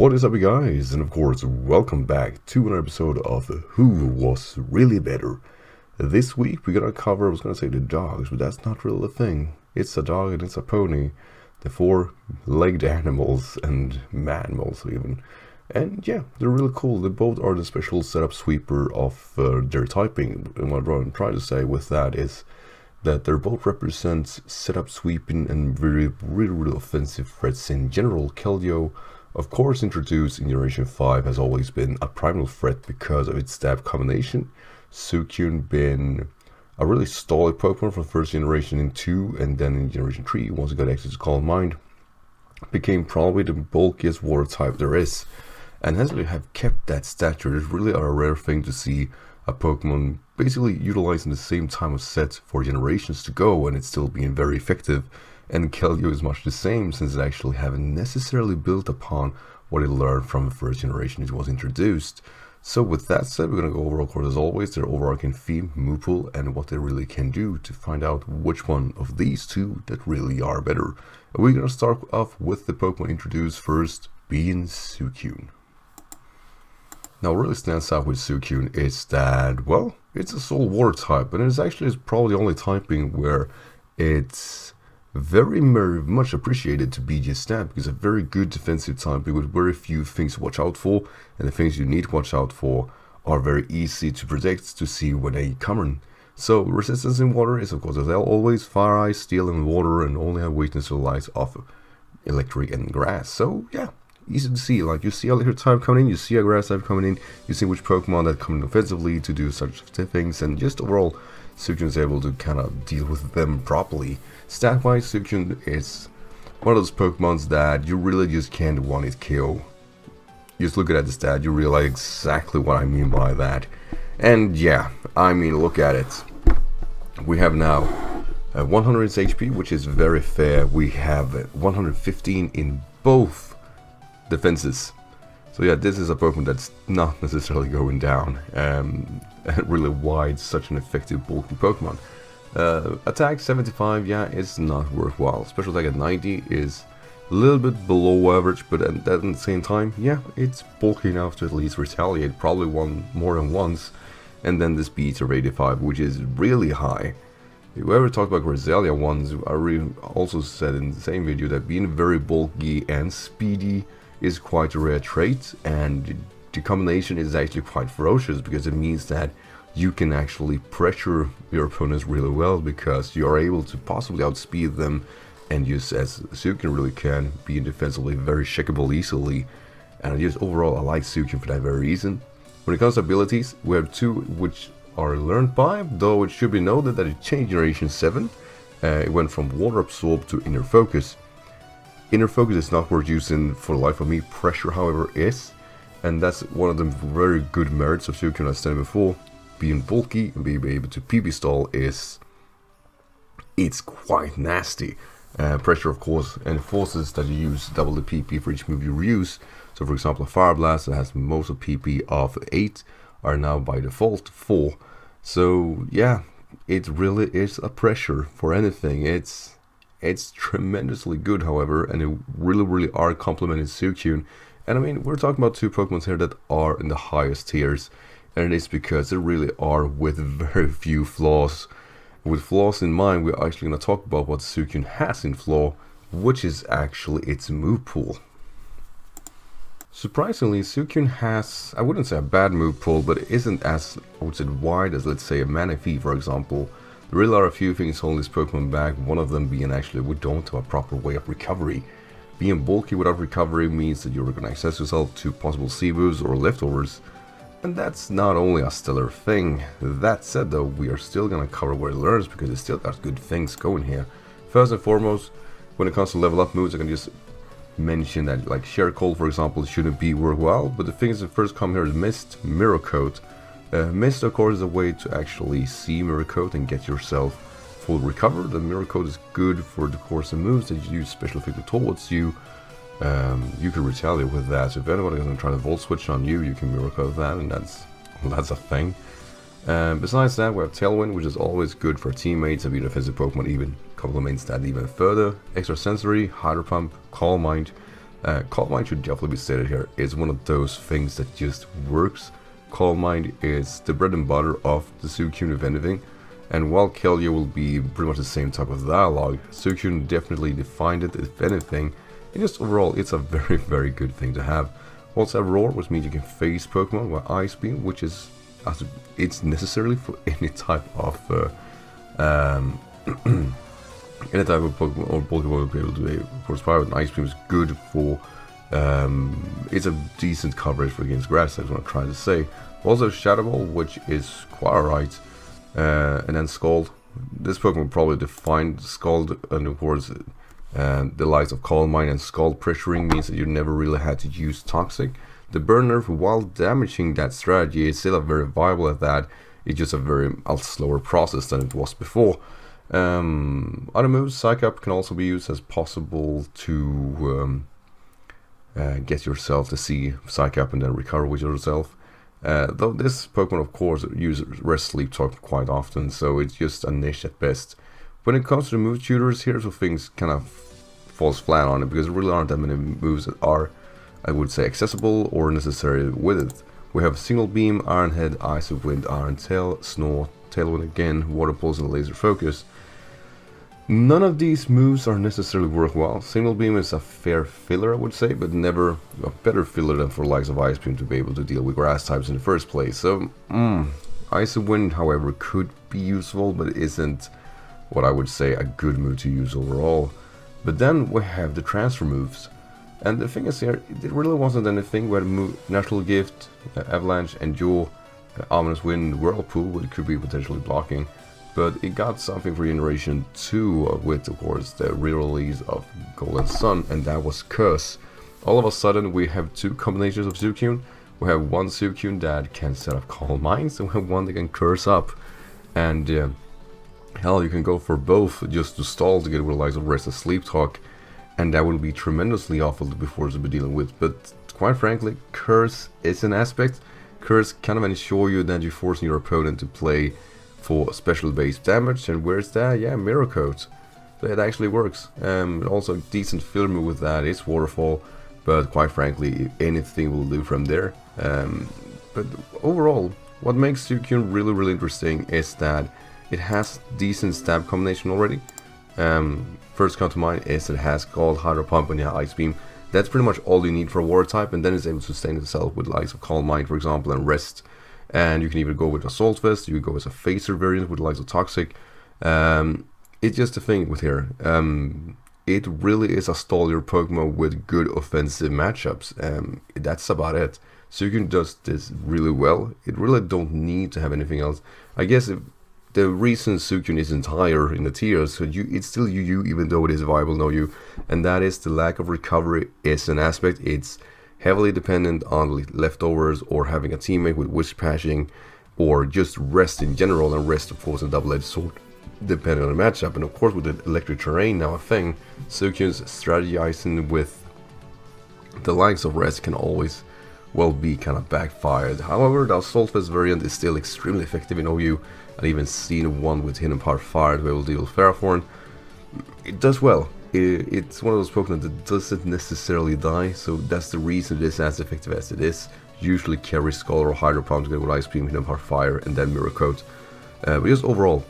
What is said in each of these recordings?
What is up you guys and of course welcome back to another episode of Who Was Really Better. This week we're gonna cover, I was gonna say the dogs, but that's not really a thing. It's a dog and it's a pony. The four legged animals and mammals even. And yeah, they're really cool. They both are the special setup sweeper of uh, their typing. And what I'm trying to say with that is that they both represent setup sweeping and very, really, really offensive threats in general. Keldeo of course introduced in Generation 5 has always been a primal threat because of its stab combination. Suicune been a really solid Pokemon from first generation in 2 and then in generation 3 once it got access to Calm Mind became probably the bulkiest water type there is and has really have kept that stature. It's really a rare thing to see a Pokemon basically utilizing the same time of set for generations to go and it's still being very effective and Keldeo is much the same since it actually haven't necessarily built upon what it learned from the first generation it was introduced. So with that said, we're going to go over, of course, as always, their overarching theme, move pool, and what they really can do to find out which one of these two that really are better. And we're going to start off with the Pokemon introduced first, being Suicune. Now, what really stands out with Suicune is that, well, it's a Soul Water type, and it's actually probably the only typing where it's very, very much appreciated to just that because a very good defensive type with very few things to watch out for and the things you need to watch out for are very easy to predict to see when they come in. So resistance in water is of course as always fire ice, steel and water and only have weakness to the lights of electric and grass. So yeah, easy to see. Like you see a electric type coming in, you see a grass type coming in, you see which Pokemon that come in offensively to do such things and just overall Suicune is able to kind of deal with them properly. Stat-wise, Suicune is one of those Pokemons that you really just can't want it kill. Just look at the stat, you realize exactly what I mean by that. And yeah, I mean, look at it. We have now uh, 100 HP, which is very fair. We have 115 in both defenses. So yeah, this is a Pokemon that's not necessarily going down. Um, really why it's such an effective bulky Pokemon. Uh, attack 75, yeah, it's not worthwhile. Special attack at 90 is a little bit below average, but at, at the same time, yeah, it's bulky enough to at least retaliate, probably one more than once. And then the speed of 85, which is really high. Whoever talked about Cresselia ones, I also said in the same video that being very bulky and speedy is quite a rare trait, and the combination is actually quite ferocious because it means that you can actually pressure your opponents really well because you are able to possibly outspeed them and just as Suicune really can, being defensively very checkable easily. And just overall I like Suicune for that very reason. When it comes to abilities, we have two which are learned by, though it should be noted that it changed Generation 7. Uh, it went from Water Absorb to Inner Focus. Inner Focus is not worth using for the life of me, Pressure however is and that's one of the very good merits of Suicune I said before. Being bulky and being able to PP stall is it's quite nasty. Uh, pressure of course enforces that you use double the PP for each move you reuse. So for example a Fire Blast that has most of PP of 8 are now by default 4. So yeah, it really is a pressure for anything. It's it's tremendously good however and it really really are complementing Suicune and I mean, we're talking about two Pokemon here that are in the highest tiers, and it is because they really are with very few flaws. With flaws in mind, we're actually going to talk about what Suicune has in flaw, which is actually its move pool. Surprisingly, Suicune has, I wouldn't say a bad move pool, but it isn't as, I would say, wide as let's say a Manaphy for example. There really are a few things holding this Pokemon back, one of them being actually we don't have a proper way of recovery. Being bulky without recovery means that you're going to access yourself to possible C-moves or leftovers, and that's not only a stellar thing. That said though, we are still going to cover where it learns because it still got good things going here. First and foremost, when it comes to level up moves, I can just mention that like Sheer Cold for example shouldn't be worthwhile, but the things that first come here is Mist, Mirror Coat. Uh, Mist of course is a way to actually see Mirror Coat and get yourself full recover. The mirror coat is good for the course of moves that you use special effect towards you. Um, you can retaliate with that. So if anyone is going to try to volt switch on you, you can mirror coat that, and that's that's a thing. Um, besides that, we have Tailwind, which is always good for teammates and be defensive Pokemon even complements that even further. Extra Sensory, Hydro Pump, Calm Mind. Uh, Calm Mind should definitely be stated here. It's one of those things that just works. Calm Mind is the bread and butter of the Suicune if anything. And while Keldeo will be pretty much the same type of dialogue, Suicune definitely defined it if anything. And just overall, it's a very, very good thing to have. Also Roar, which means you can face Pokemon with Ice Beam, which is it's necessarily for any type of uh, um, any type of Pokemon or Pokemon will be able to be of course fire with an Ice Beam is good for um, it's a decent coverage for against grass that's what I'm trying to say. Also Shadow Ball, which is quite. Uh, and then Scald. This Pokemon probably defined Scald and of course uh, the likes of Calm Mind and Scald pressuring means that you never really had to use Toxic. The Burn Nerf, while damaging that strategy, is still a very viable at that. It's just a very a slower process than it was before. Um, other moves, Psych Up can also be used as possible to um, uh, get yourself to see Psych Up and then recover with yourself. Uh, though this Pokemon, of course, uses Rest Sleep Talk quite often, so it's just a niche at best. When it comes to the move tutors, here's where things kind of falls flat on it, because there really aren't that many moves that are, I would say, accessible or necessary with it. We have Signal Beam, Iron Head, Icy Wind, Iron Tail, Snore, Tailwind again, Water Pulse, and Laser Focus. None of these moves are necessarily worthwhile. Signal Beam is a fair filler, I would say, but never a better filler than for likes of Ice Beam to be able to deal with grass types in the first place. So, mm, Icy Wind, however, could be useful, but isn't what I would say a good move to use overall. But then we have the transfer moves. And the thing is here, it really wasn't anything. where Natural Gift, uh, Avalanche, Endure, uh, Ominous Wind, Whirlpool, which could be potentially blocking. But it got something for Generation 2 uh, with, of course, the re-release of Golden Sun, and that was Curse. All of a sudden, we have two combinations of Suicune. We have one Suicune that can set up Calm Minds, and we have one that can Curse up. And uh, Hell, you can go for both just to stall to get with likes of rest and sleep talk, and that would be tremendously awful to be forced to be dealing with. But quite frankly, curse is an aspect. Curse kind of ensure you that you're forcing your opponent to play for special base damage, and where's that? Yeah, Mirror Coat. So it actually works. Um, also, decent film with that is Waterfall, but quite frankly, anything will do from there. Um, but overall, what makes Suicune really, really interesting is that it has decent stab combination already. Um, first come to mind is it has Scald, Hydro Pump, and yeah, Ice Beam. That's pretty much all you need for a water type, and then it's able to sustain itself with likes of Calm Mind, for example, and Rest. And you can even go with Assault Vest, you can go as a Phaser variant with of Toxic. Um, it's just a thing with here. Um, it really is a stall your Pokemon with good offensive matchups. Um, that's about it. Suicune does this really well. It really don't need to have anything else. I guess if the reason Suicune isn't higher in the tiers, so you, it's still UU even though it is viable no U, and that is the lack of recovery is an aspect. It's heavily dependent on leftovers or having a teammate with wish passing or just rest in general, and rest of course a double-edged sword depending on the matchup. And of course with the electric terrain now a thing, Suicune's strategizing with the likes of rest can always well be kind of backfired. However, the Assault Vest variant is still extremely effective in OU I've even seen one with Hidden Power Fire able to deal with Ferrothorn. It does well. It, it's one of those Pokemon that doesn't necessarily die, so that's the reason it is as effective as it is. Usually carry Scald or Hydro Pump together with Ice Beam, Hidden Power Fire, and then Mirror Coat. Uh, but just overall,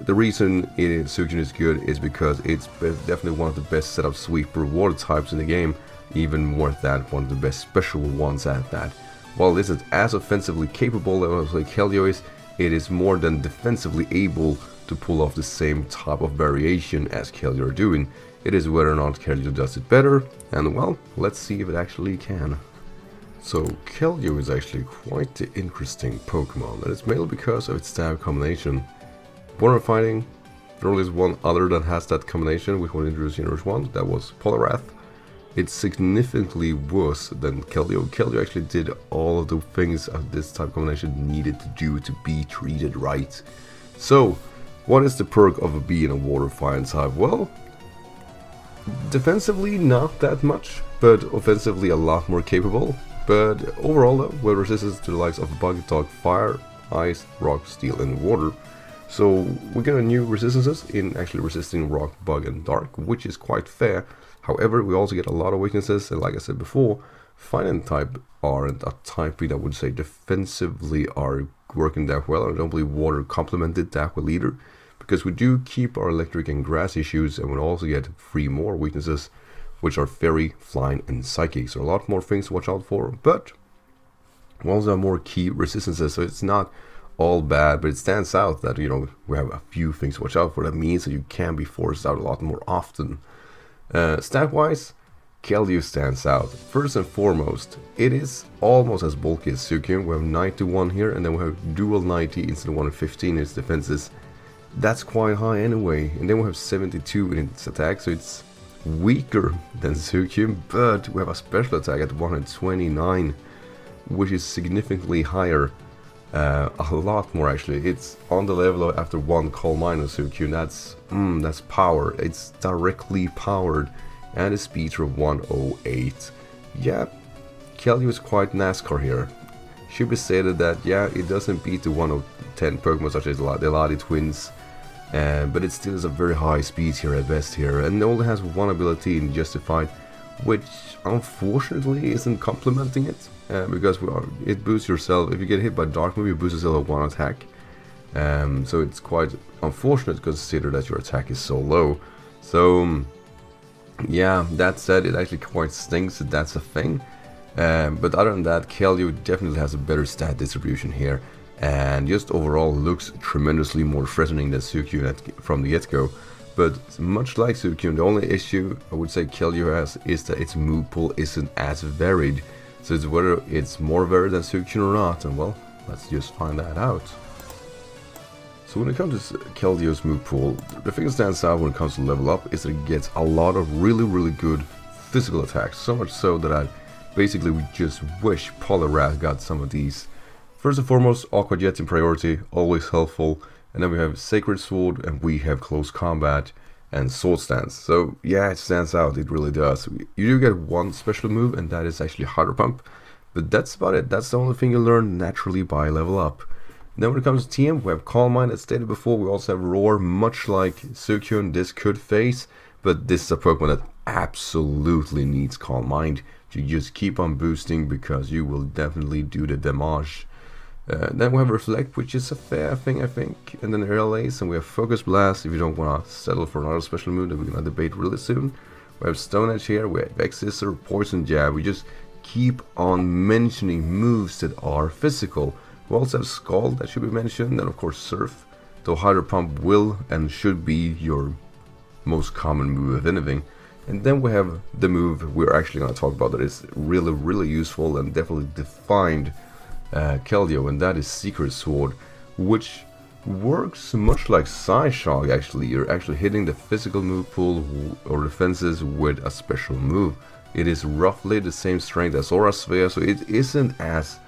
the reason it, is good is because it's definitely one of the best setup sweeper water types in the game, even more than one of the best special ones at that. While this is as offensively capable as like Keldeo is, it is more than defensively able to pull off the same type of variation as Keldeo are doing. It is whether or not Keldeo does it better, and well, let's see if it actually can. So Keldeo is actually quite the interesting Pokemon, and it's mainly because of its stab combination. Born Fighting, there only is one other that has that combination, which was introduced in Rush 1, that was Poliwrath it's significantly worse than Keldeo. Keldeo actually did all of the things this type combination needed to do to be treated right. So, what is the perk of being a water fire type? Well, defensively not that much, but offensively a lot more capable. But overall though, well resistance to the likes of Bug, Dark, Fire, Ice, Rock, Steel and Water. So we get a new resistances in actually resisting Rock, Bug and Dark, which is quite fair. However, we also get a lot of weaknesses, and like I said before, Finite type aren't a type that would say defensively are working that well. I don't believe water complemented that well either, because we do keep our electric and grass issues, and we also get three more weaknesses, which are fairy, flying, and psychic. So a lot more things to watch out for, but we also have more key resistances, so it's not all bad, but it stands out that you know we have a few things to watch out for. That means that you can be forced out a lot more often. Uh, stat wise, Keldeo stands out. First and foremost, it is almost as bulky as Suicune. We have 91 here, and then we have dual 90 instead of 115 in its defenses. That's quite high anyway. And then we have 72 in its attack, so it's weaker than Suicune, but we have a special attack at 129, which is significantly higher. Uh, a lot more actually. It's on the level of after one Calm Mind of That's, mm, that's power. It's directly powered and a speed of 108. Yeah, Keldeo is quite NASCAR here. Should be stated that, yeah, it doesn't beat the 110 Pokemon such as the Lati twins, uh, but it still is a very high speed here at best here, and only has one ability in Justified, which unfortunately isn't complementing it, uh, because are, it boosts yourself, if you get hit by Dark Move, you boost yourself one attack, um, so it's quite unfortunate consider that your attack is so low. So, yeah, that said, it actually quite stinks that that's a thing. Um, but other than that, Keldeo definitely has a better stat distribution here. And just overall looks tremendously more threatening than Suicune from the get-go. But much like Suicune, the only issue I would say Keldeo has is that its move pool isn't as varied. So it's whether it's more varied than Suicune or not, and well, let's just find that out. So when it comes to Keldeo's move pool, the thing that stands out when it comes to level up is that it gets a lot of really really good physical attacks, so much so that I basically just wish Poliwrath got some of these. First and foremost, Aqua Jet in priority, always helpful, and then we have Sacred Sword and we have Close Combat and Swords Dance. So yeah, it stands out, it really does. You do get one special move and that is actually Hydro Pump, but that's about it, that's the only thing you learn naturally by level up. Then when it comes to TM, we have Calm Mind, as stated before, we also have Roar, much like Suicune, this could face, but this is a Pokemon that absolutely needs Calm Mind. You just keep on boosting because you will definitely do the damage. Uh, then we have Reflect, which is a fair thing, I think. And then Ace, and we have Focus Blast if you don't want to settle for another special move that we're going to debate really soon. We have Stone Edge here, we have X-Scissor, Poison Jab. We just keep on mentioning moves that are physical. We also have Scald that should be mentioned, and of course Surf, though Hydro Pump will and should be your most common move of anything. And then we have the move we're actually going to talk about that is really, really useful and definitely defined uh, Keldeo, and that is Secret Sword, which works much like Psyshock actually. You're actually hitting the physical move pool or defenses with a special move. It is roughly the same strength as Aura Sphere, so it isn't as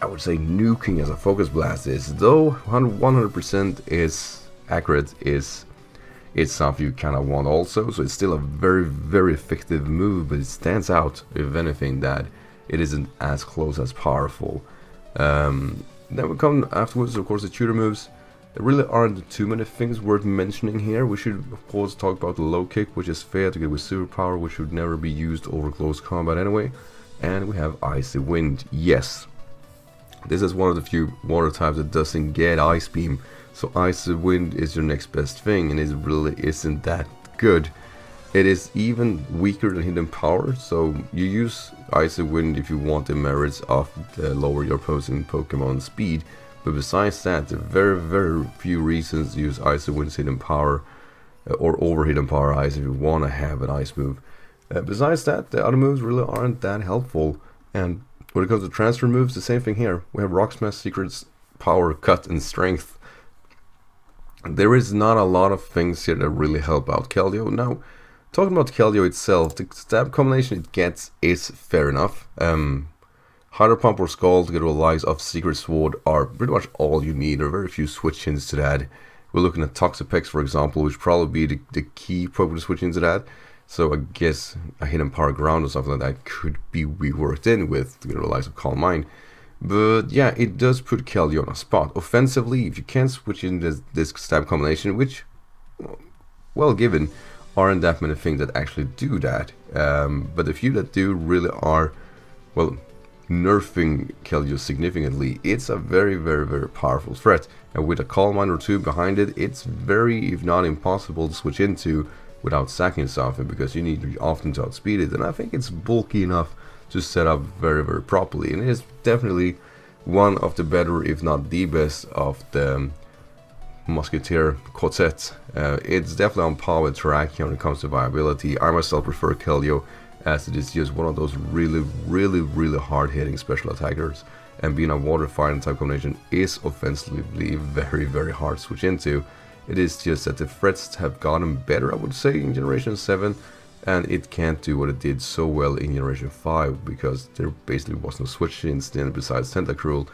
I would say nuking as a focus blast is, though 100% is accurate, is it's something you kind of want also, so it's still a very, very effective move, but it stands out, if anything, that it isn't as close as powerful. Um, then we come afterwards, of course, the tutor moves. There really aren't too many things worth mentioning here. We should, of course, talk about the low kick, which is fair to get with superpower, which should never be used over close combat anyway. And we have Icy Wind. Yes, this is one of the few water types that doesn't get Ice Beam, so Icy Wind is your next best thing, and it really isn't that good. It is even weaker than Hidden Power, so you use Icy Wind if you want the merits of the lower your opposing Pokemon speed, but besides that, there are very very few reasons to use Icy Wind's Hidden Power, uh, or over Hidden Power Ice if you want to have an Ice move. Uh, besides that, the other moves really aren't that helpful, and when it comes to transfer moves, the same thing here. We have Rock Smash, Secrets, Power, Cut, and Strength. There is not a lot of things here that really help out Keldeo. Now, talking about Keldeo itself, the stab combination it gets is fair enough. Um, Hydro Pump or Scald together with Lies of Secret Sword are pretty much all you need. There are very few switch ins to that. We're looking at Toxapex, for example, which probably be the, the key Pokemon to switch into that. So I guess a hidden power ground or something like that could be reworked in with the likes of Calm Mind. But yeah, it does put Keldeo on a spot. Offensively, if you can't switch in this, this stab combination, which, well given, aren't that many things that actually do that. Um, but the few that do really are, well, nerfing Keldeo significantly. It's a very, very, very powerful threat. And with a Calm Mind or two behind it, it's very, if not impossible, to switch into without sacking something because you need to often to outspeed it. And I think it's bulky enough to set up very, very properly. And it is definitely one of the better, if not the best, of the Musketeer quartet. Uh, it's definitely on par with Terrakion when it comes to viability. I myself prefer Keldeo as it is just one of those really, really, really hard-hitting special attackers. And being a water fire type combination is offensively very, very hard to switch into. It is just that the threats have gotten better, I would say, in Generation 7, and it can't do what it did so well in Generation 5 because there basically was no switch instant besides Tentacruel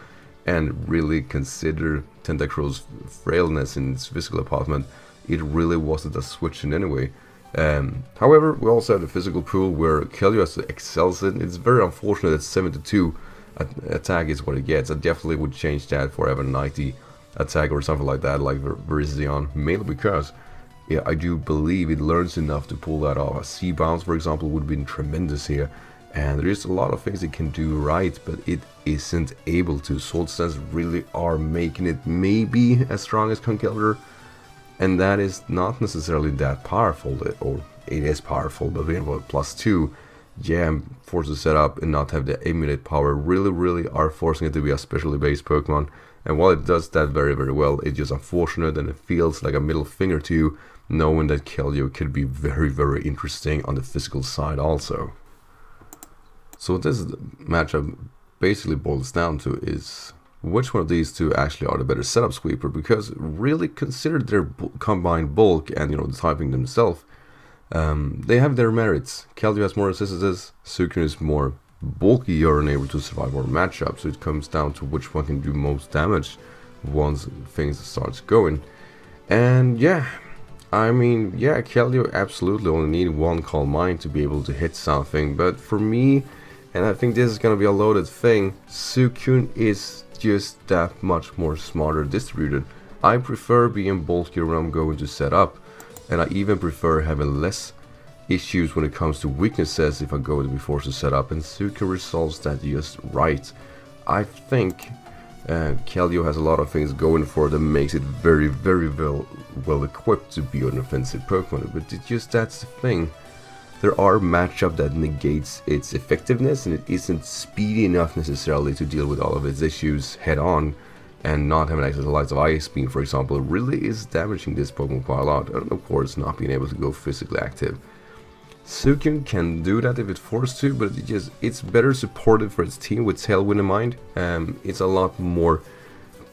and really consider Tentacruel's frailness in its physical apartment, it really wasn't a switch in any way. Um, however, we also have the physical pool where Keldeo excels in. It's very unfortunate that 72 attack is what it gets. I definitely would change that for ever 90 attack or something like that, like Virizion, mainly because yeah, I do believe it learns enough to pull that off. A C bounce, for example, would have been tremendous here. And there is a lot of things it can do right, but it isn't able to. Swords Dance really are making it maybe as strong as Conkeldurr, and that is not necessarily that powerful, eh, or it is powerful, but being about plus 2, yeah, forced to set up and not have the emulate power really, really are forcing it to be a specially based Pokemon. And while it does that very, very well, it's just unfortunate and it feels like a middle finger to you, knowing that Keldeo could be very, very interesting on the physical side also. So what this matchup basically boils down to is which one of these two actually are the better setup sweeper? Because really consider their combined bulk and you know the typing themselves. Um, they have their merits. Keldeo has more resistances, Suicune is more bulkier and able to survive more matchups so it comes down to which one can do most damage once things starts going. And yeah I mean yeah Keldeo absolutely only need one Calm Mind to be able to hit something. But for me and I think this is gonna be a loaded thing. Suicune is just that much more smarter distributed. I prefer being bulkier when I'm going to set up, and I even prefer having less issues when it comes to weaknesses if I go to be forced to set up, and Suicune resolves that just right. I think uh, has a lot of things going for that makes it very, very well, well equipped to be an offensive Pokemon, but it just that's the thing there are matchup that negates its effectiveness and it isn't speedy enough necessarily to deal with all of its issues head on and not having access to lights of ice beam for example really is damaging this Pokemon quite a lot and of course not being able to go physically active. Suicune can do that if it's forced to but it just it's better supported for its team with Tailwind in mind um, it's a lot more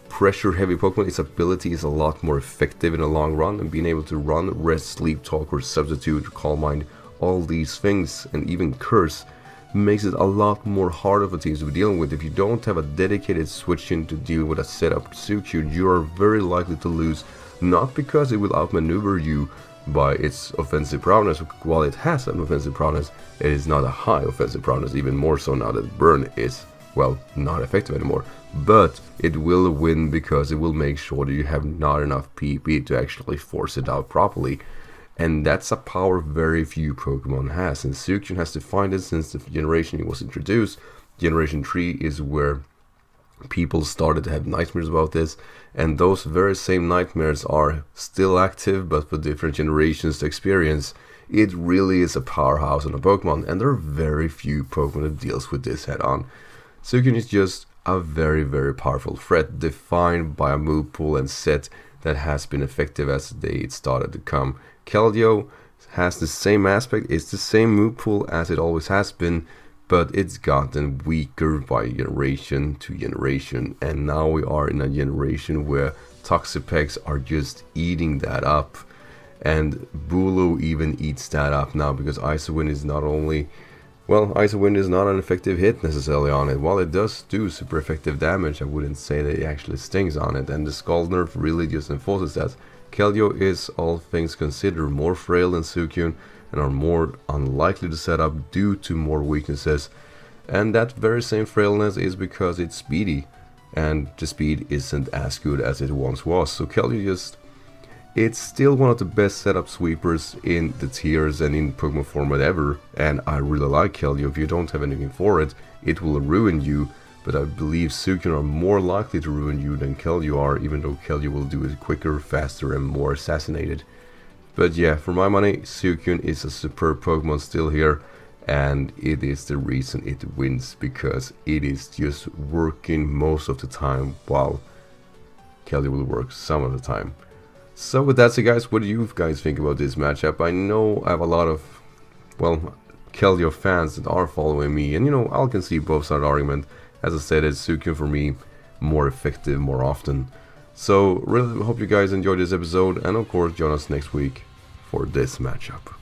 pressure heavy Pokemon, its ability is a lot more effective in the long run and being able to run, rest, sleep, talk or substitute, Calm Mind all these things and even curse makes it a lot more harder for teams to be dealing with. If you don't have a dedicated switch in to deal with a setup you you are very likely to lose, not because it will outmaneuver you by its offensive prowess, while it has an offensive prowess, it is not a high offensive prowess, even more so now that Burn is, well, not effective anymore. But it will win because it will make sure that you have not enough PP to actually force it out properly. And that's a power very few Pokemon has, and Suicune has defined it since the generation it was introduced. Generation 3 is where people started to have nightmares about this, and those very same nightmares are still active, but for different generations to experience. It really is a powerhouse on a Pokemon, and there are very few Pokemon that deals with this head on. Suicune is just a very, very powerful threat, defined by a move pool and set that has been effective as the day it started to come. Keldeo has the same aspect, it's the same move pool as it always has been, but it's gotten weaker by generation to generation, and now we are in a generation where Toxapex are just eating that up, and Bulu even eats that up now because Icy Wind is not only well, Icy Wind is not an effective hit necessarily on it. While it does do super effective damage, I wouldn't say that it actually stings on it, and the Scald nerf really just enforces that. Keldeo is, all things considered, more frail than Suicune and are more unlikely to set up due to more weaknesses. And that very same frailness is because it's speedy, and the speed isn't as good as it once was. So Keldeo just It's still one of the best setup sweepers in the tiers and in Pokemon format ever, and I really like Keldeo. If you don't have anything for it, it will ruin you, but I believe Suicune are more likely to ruin you than Keldeo are, even though Keldeo will do it quicker, faster and more assassinated. But yeah, for my money, Suicune is a superb Pokemon still here, and it is the reason it wins, because it is just working most of the time, while Keldeo will work some of the time. So with that said guys, what do you guys think about this matchup? I know I have a lot of, well, Keldeo fans that are following me, and you know, I can see both side argument. As I said, it's Suicune for me more effective more often. So really hope you guys enjoyed this episode, and of course join us next week for this matchup.